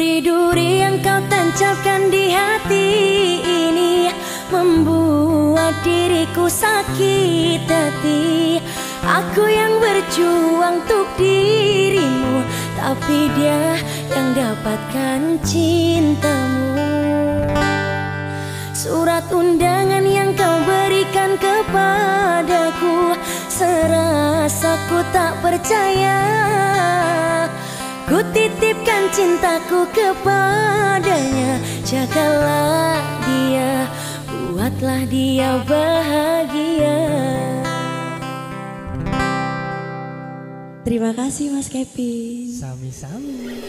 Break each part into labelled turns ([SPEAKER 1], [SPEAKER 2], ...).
[SPEAKER 1] Duri-duri yang kau tancapkan di hati ini Membuat diriku sakit hati Aku yang berjuang untuk dirimu Tapi dia yang dapatkan cintamu Surat undangan yang kau berikan kepadaku Serasa ku tak percaya Ku titip cintaku kepadanya Jagalah dia, buatlah dia bahagia Terima kasih Mas Kevin
[SPEAKER 2] Sami-sami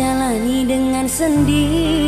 [SPEAKER 1] jalani dengan sendiri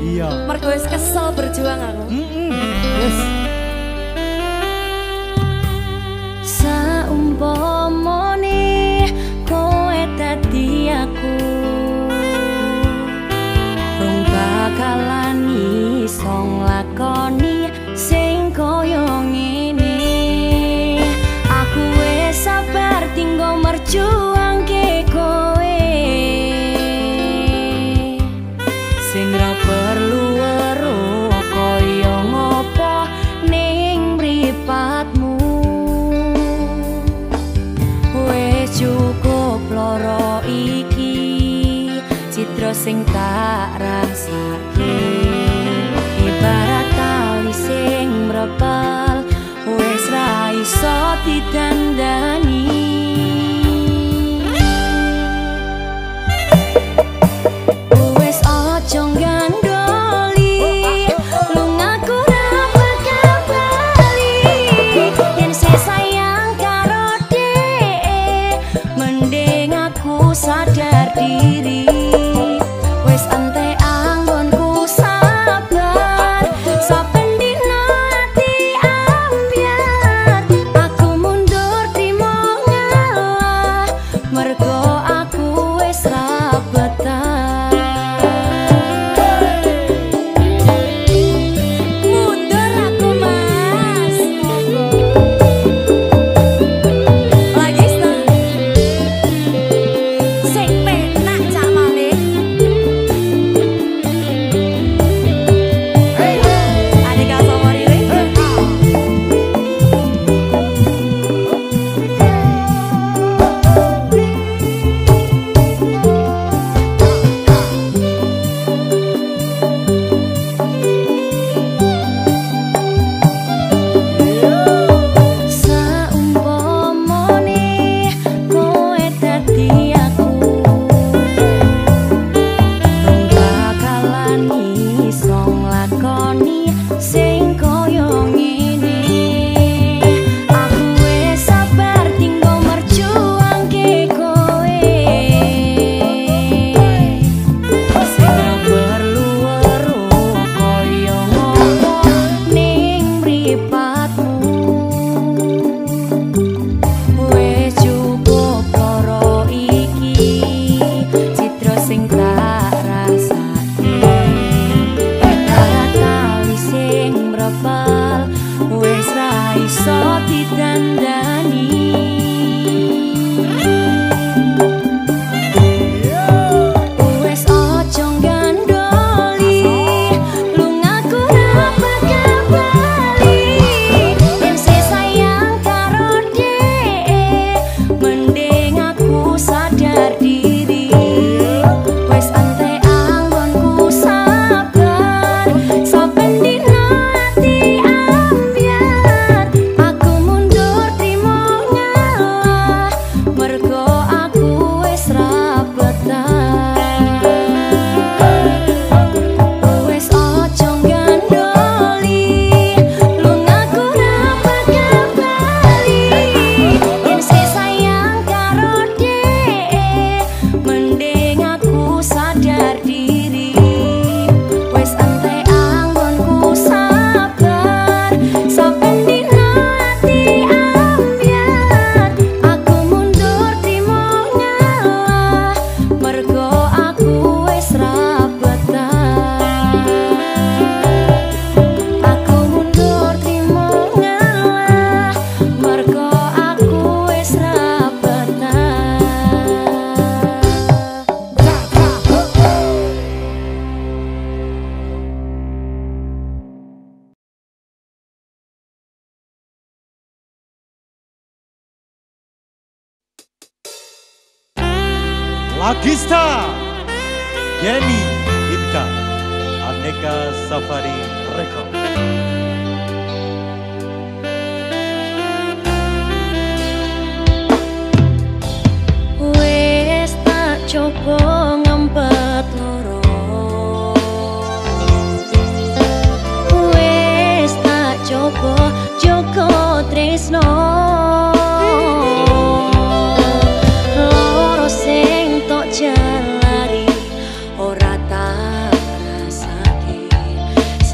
[SPEAKER 2] Iya.
[SPEAKER 1] Mergo wis kesel berjuang aku.
[SPEAKER 2] Mm -mm. Yes.
[SPEAKER 1] Saumpamane kowe dadi aku rong bakalan iso nglakoni sing koyo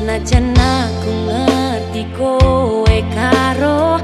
[SPEAKER 1] Najan aku ngerti kowe karo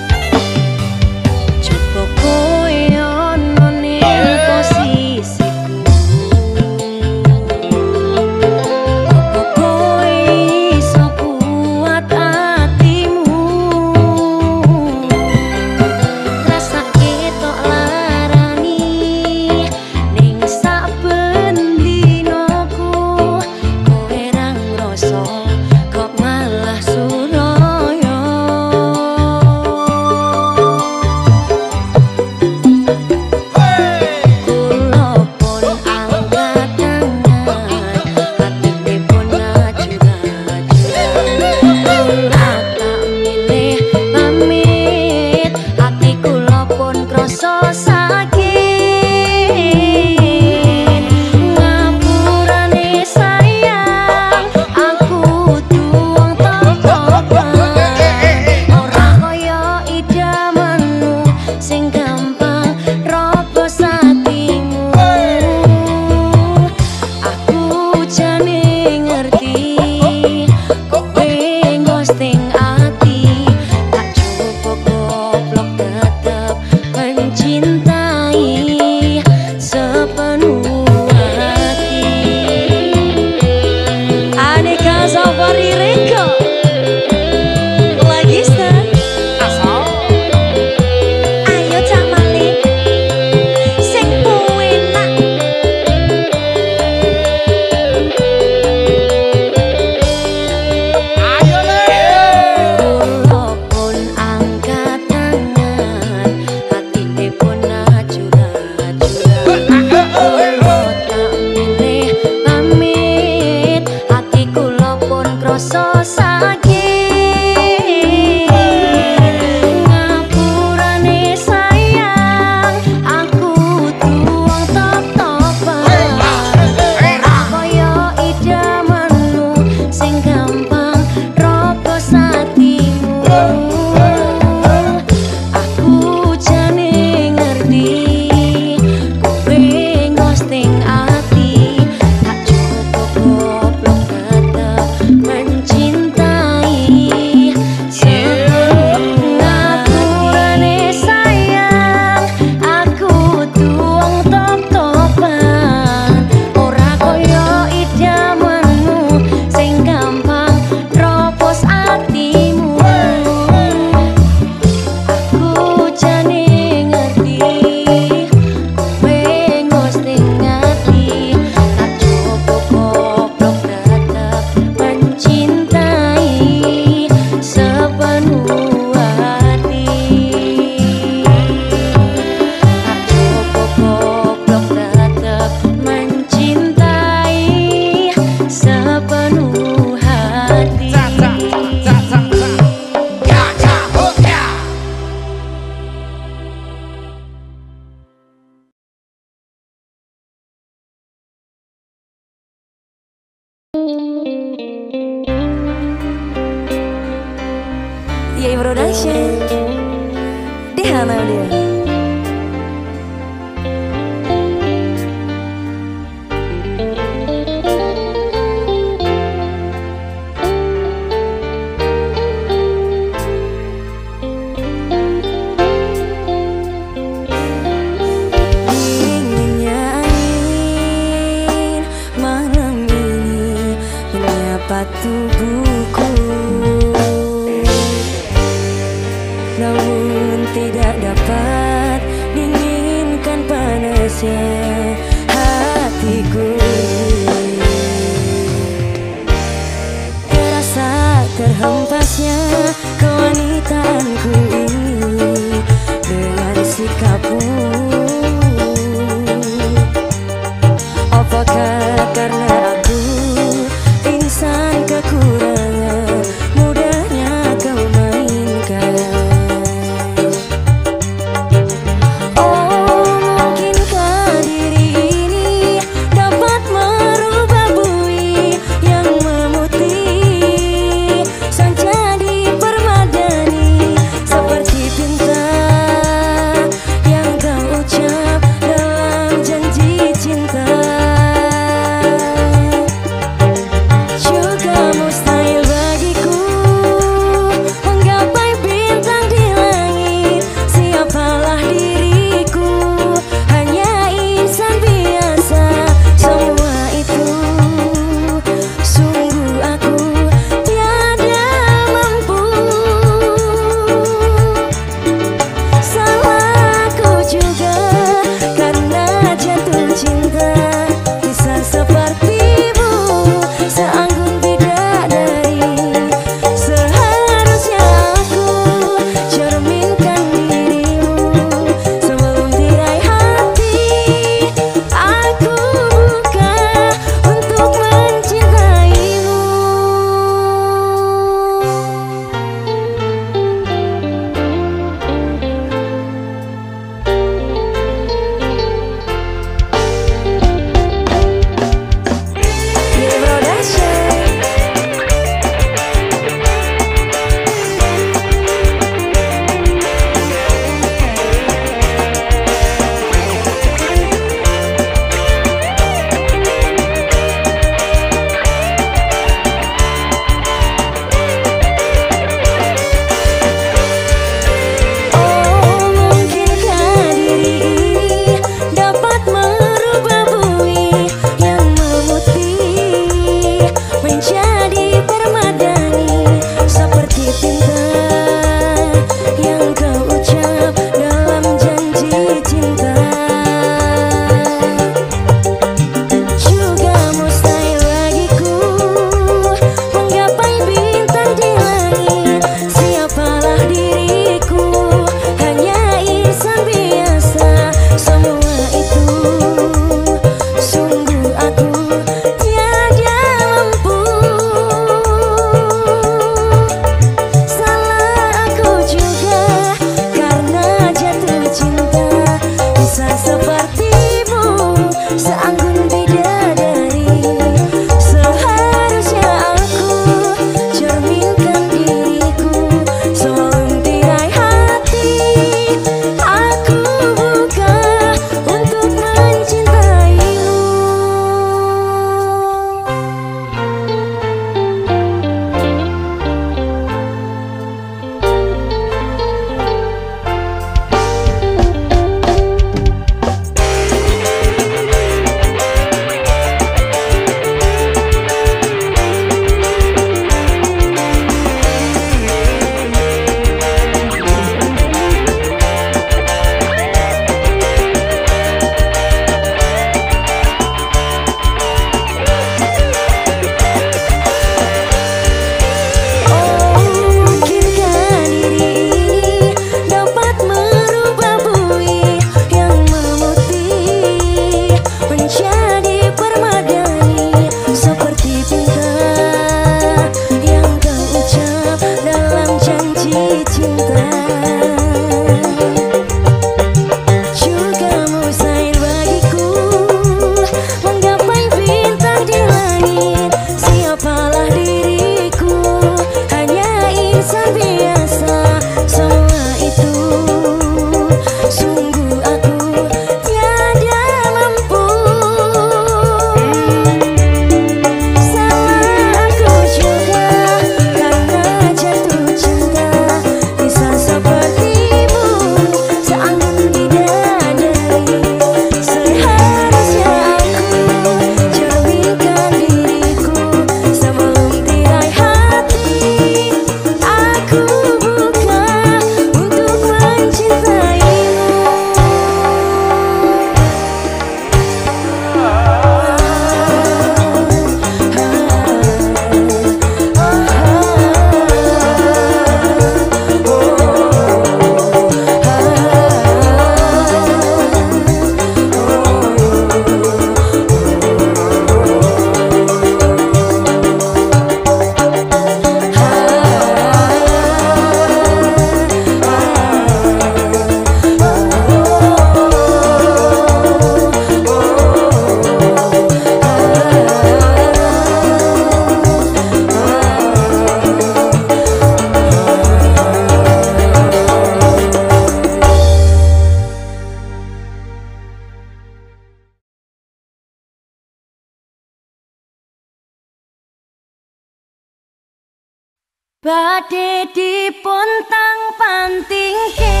[SPEAKER 1] Bade dipuntang panting ke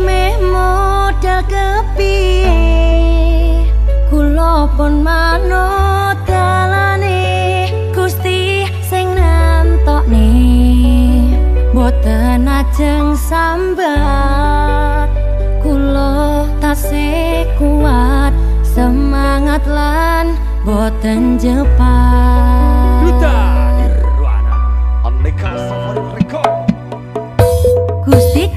[SPEAKER 1] Meh modal kepie Kulopon manut dalane Gusti sing nantok nih Boten ajeng sambat Kulot tasik kuat Semangat lan boten jepat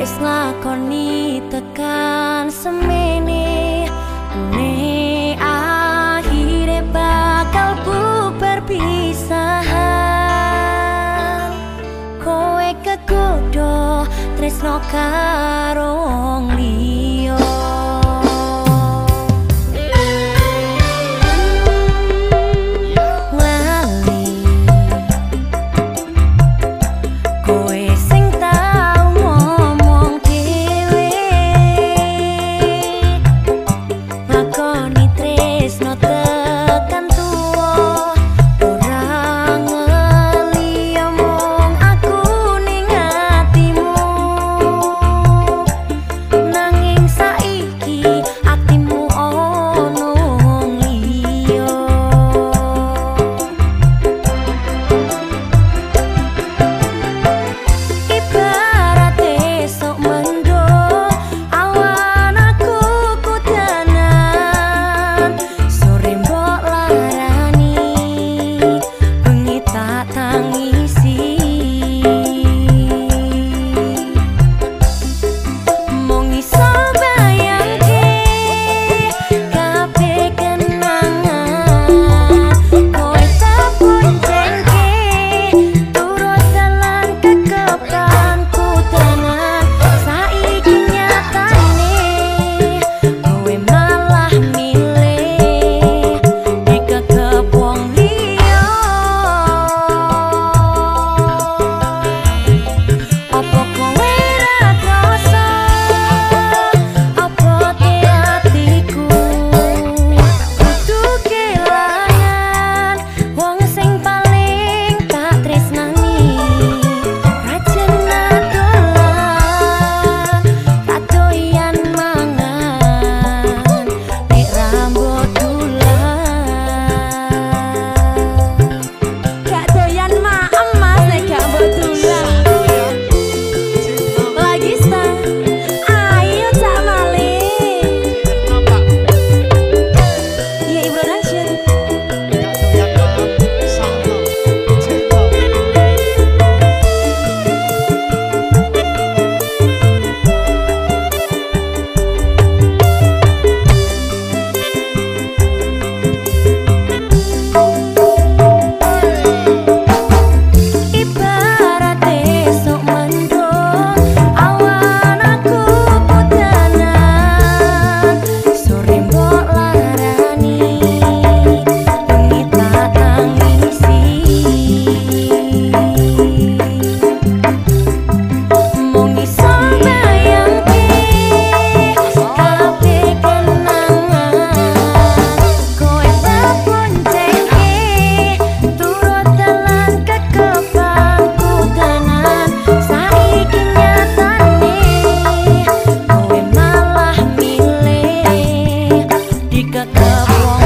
[SPEAKER 1] wis ngakoni
[SPEAKER 2] tekan semeni ne akhire bakal
[SPEAKER 1] ku perpisahan kowe kekodo tresno karo wong liya love one.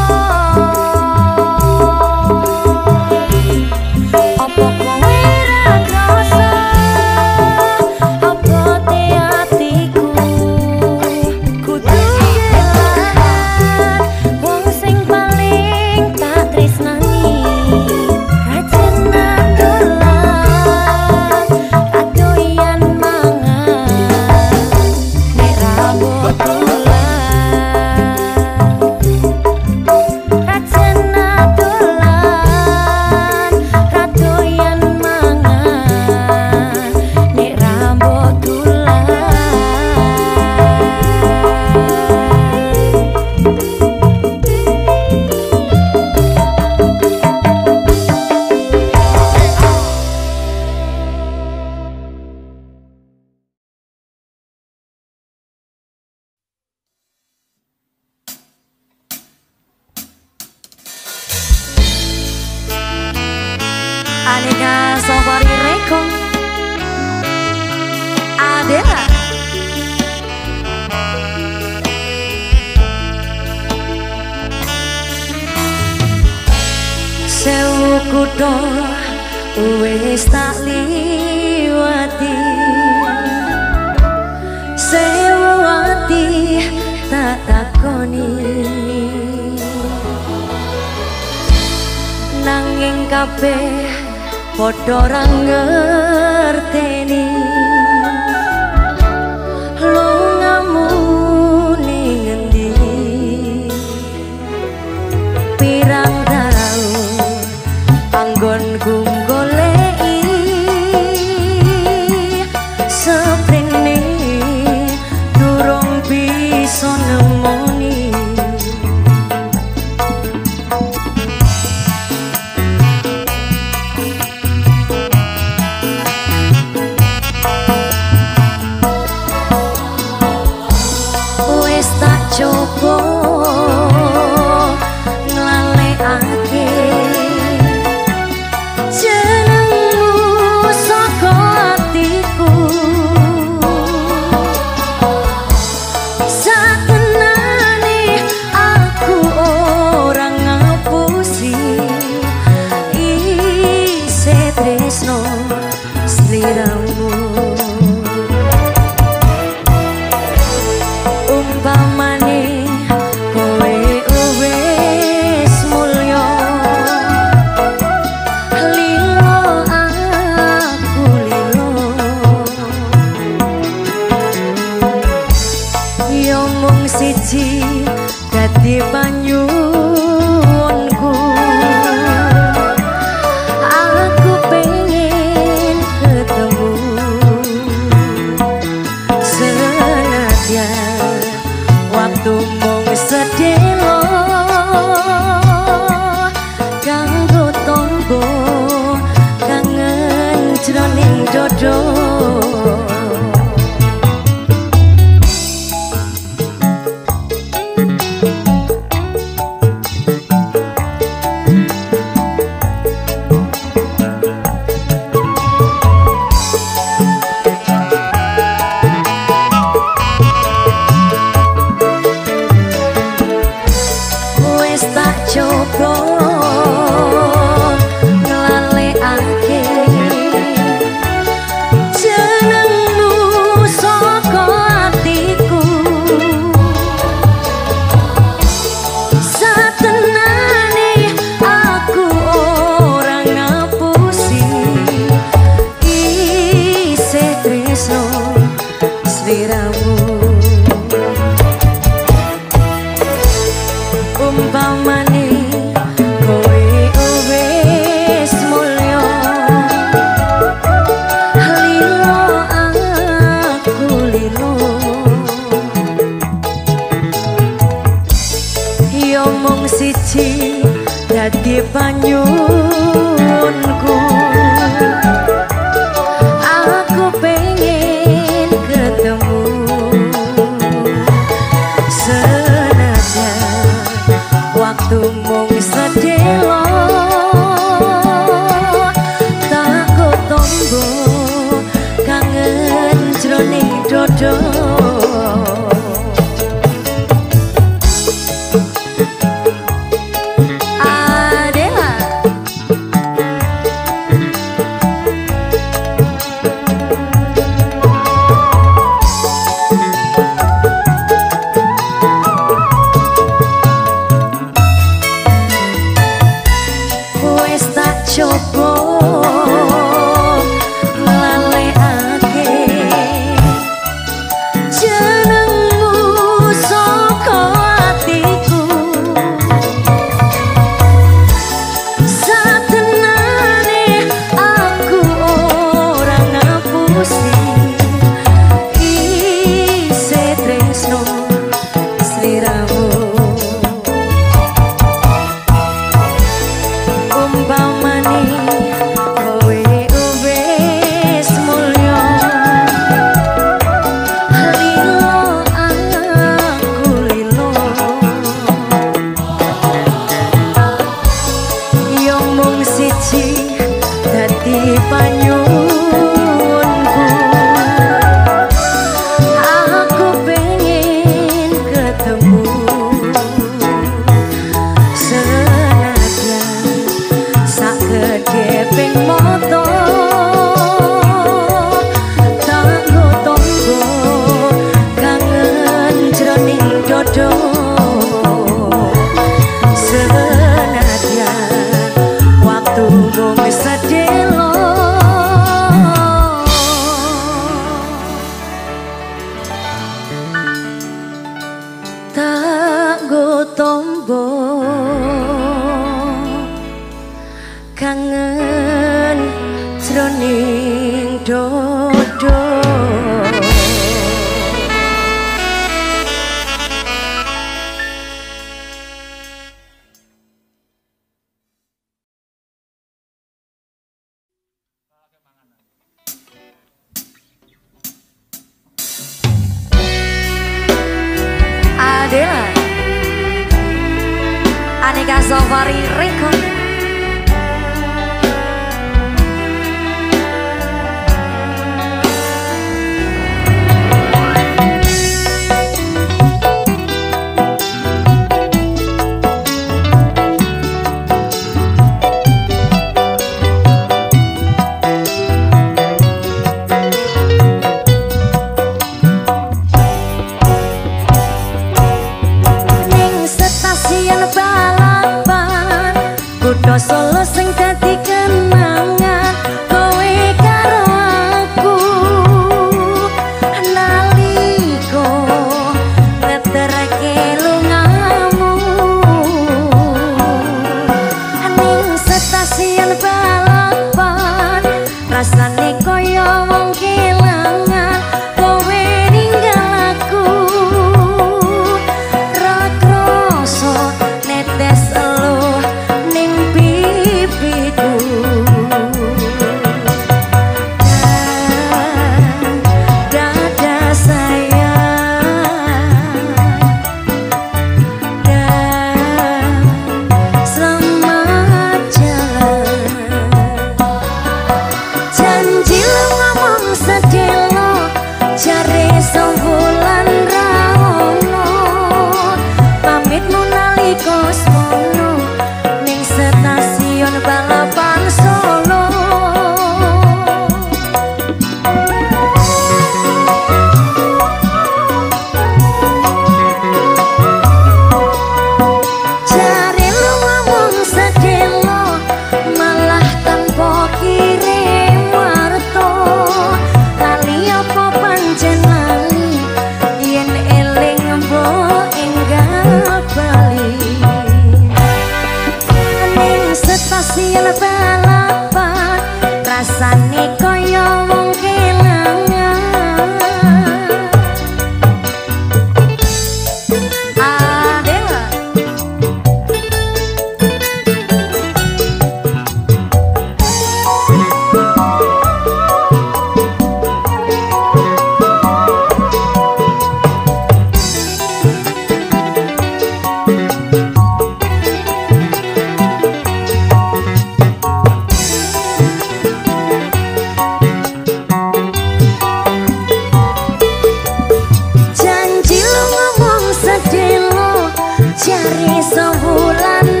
[SPEAKER 1] munali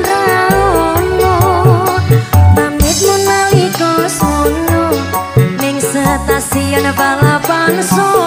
[SPEAKER 3] Sion bala
[SPEAKER 1] bangsa so